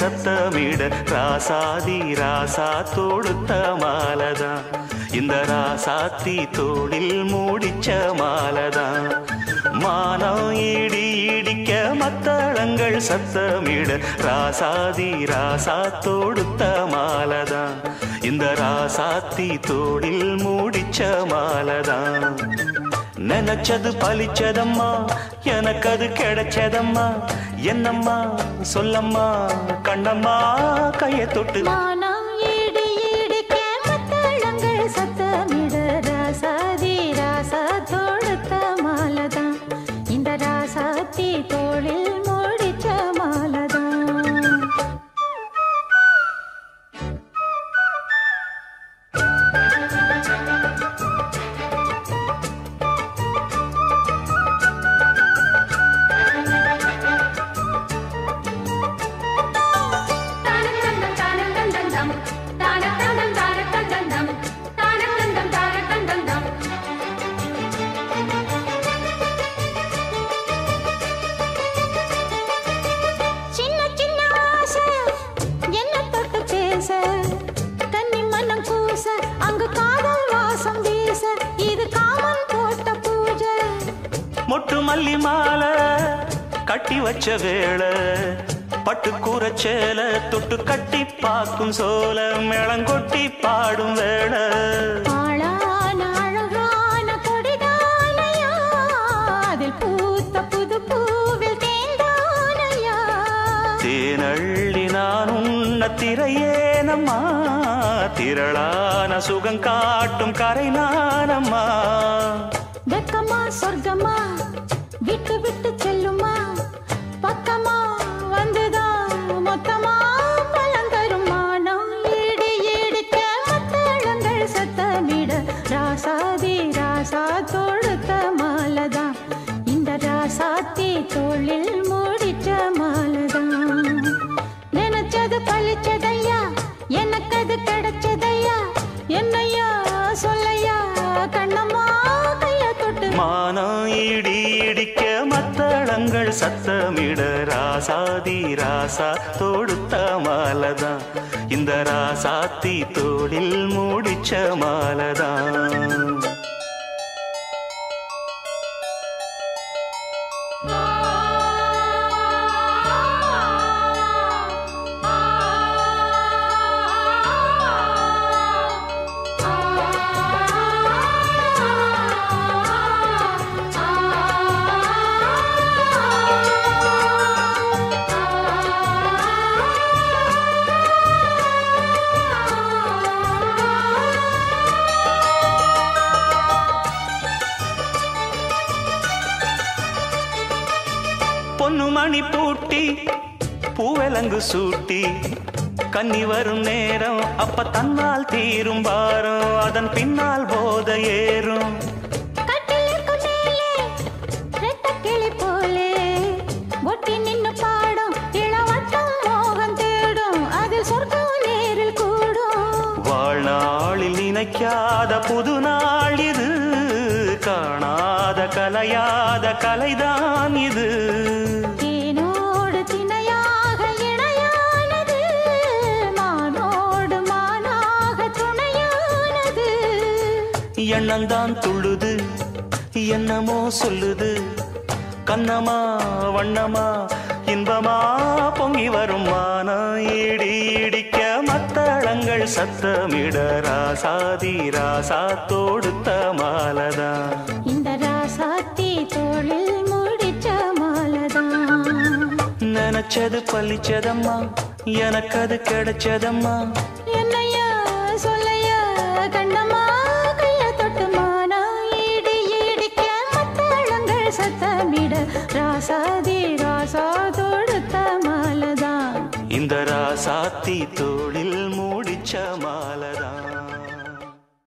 சத்தமிட ராசாதி ராசா தொடுத்த மாலதான். இந்த ராசாத்தி தோளில் மூடிச்ச மாலதான். மானம் இடி இடிக்க மத்தளங்கள் சத்தமிட ராசாதி ராசா தொடுத்த மாலதான். இந்த ராசாத்தி தோளில் மூடிச்ச மாலதான். நினைச்சது பலிச்சதம்மா எனக்கு அது கிடைச்சதம்மா. என்னம்மா சொல்லம்மா கண்ணம்மா கையை தொட்டு. பேச கன்னி மனம் கூச அங்கு காதல் வாசம் வீச இது காமன் போட்ட பூஜை. மொட்டு மல்லி மாலை கட்டி வச்ச வேளை பட்டு கூரச்சேல தொட்டு கட்டி பாக்கும் சோல மேளங்கொட்டி பாடும் வேளை. திரையேனம்மா திரளான சுகம் காட்டும் கரை நானம்மா. வெக்கமா சொர்க்கமா விட்டு விட்டு செல்லுமா. பக்கமா வந்துதான் மொத்தமா ராசாதி ராசா தொடுத்த மாலதான். இந்த ராசாத்தி தொழில் மானம் இடி இடிக்க மத்தளங்கள் சத்தமிட ராசாதி ராசா தொடுத்த மாலதான். இந்த ராசாத்தி தோளில் மூடிச்ச மாலதான். பொன்னு மணி பூட்டி பூவலங்கு சூட்டி. கன்னி வரும் நேரம் அப்ப தன்னால் தீரும் பாரம். அதன் பின்னால் போத ஏறும். நினைக்காத புது நாள் இது. காணாத கலையாத கலைதான் இது. எண்ணந்தான் துள்ளுது. என்னமோ சொல்லுது. கண்ணமா வண்ணமா இன்பமா பொங்கி வரும் மானம். இடி இடிக்க மத்தளங்கள் சத்தமிட ராசாதி ராசா தொடுத்த மாலதான் இந்த ராசாத்தி தோளில் முடிச்ச மாலதான். நினைச்சது பழிச்சதம்மா. எனக்கு அது கிடைச்சதம்மா. என்னையா சொல்லையா கண்ணம்மா. ராசாதி ராசா தொடுத்த மாலதான். இந்த ராசாத்தி தோளில் மூடிச்ச மாலதான்.